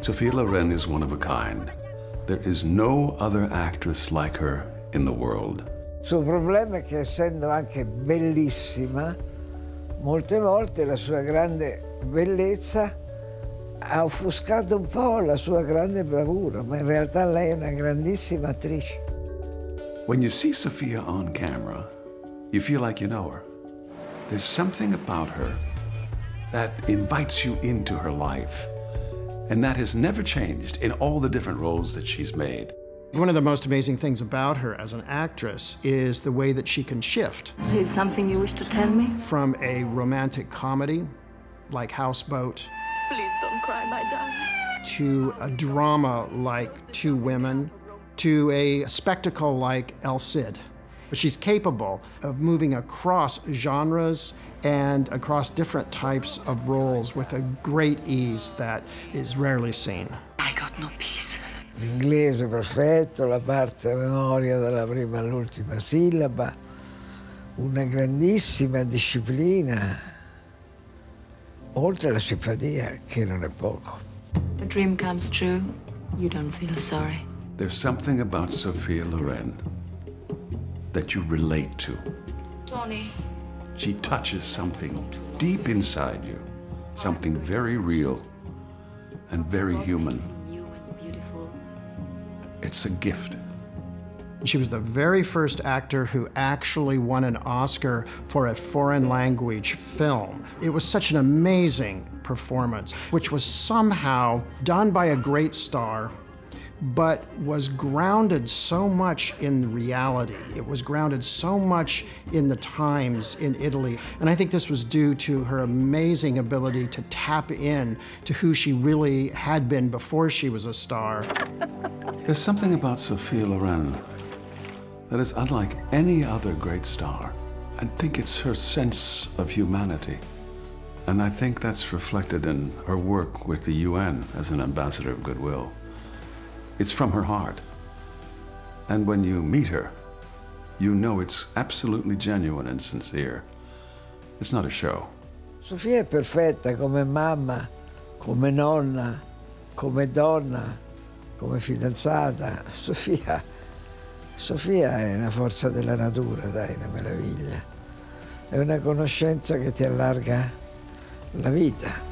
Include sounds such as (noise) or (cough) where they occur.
Sophia Loren is one of a kind. There is no other actress like her in the world. Il suo problema è che essendo anche bellissima, molte volte la sua grande bellezza ha offuscato un po' la sua grande bravura, ma in realtà lei è una grandissima attrice. When you see Sophia on camera, you feel like you know her. There's something about her that invites you into her life, and that has never changed in all the different roles that she's made. One of the most amazing things about her as an actress is the way that she can shift. Is something you wish to tell me? From a romantic comedy like Houseboat. Please don't cry, my darling. To a drama like Two Women, to a spectacle like El Cid. But she's capable of moving across genres and across different types of roles with a great ease that is rarely seen. I got no peace. L'inglese perfetto, la parte a memoria dalla prima all'ultima sillaba, una grandissima disciplina, oltre alla simpatia, che non è poco. A dream comes true, you don't feel sorry. There's something about Sophia Loren that you relate to. Tony. She touches something deep inside you, something very real and very human. It's a gift. She was the very first actor who actually won an Oscar for a foreign language film. It was such an amazing performance, which was somehow done by a great star but was grounded so much in reality. It was grounded so much in the times in Italy. And I think this was due to her amazing ability to tap in to who she really had been before she was a star. (laughs) There's something about Sophia Loren that is unlike any other great star. I think it's her sense of humanity. And I think that's reflected in her work with the UN as an ambassador of goodwill. It's from her heart. And when you meet her, you know it's absolutely genuine and sincere. It's not a show. Sofia è perfetta come mamma, come nonna, come donna, come fidanzata. Sofia, Sofia è una forza della natura, dai, una meraviglia. È una conoscenza che ti allarga la vita.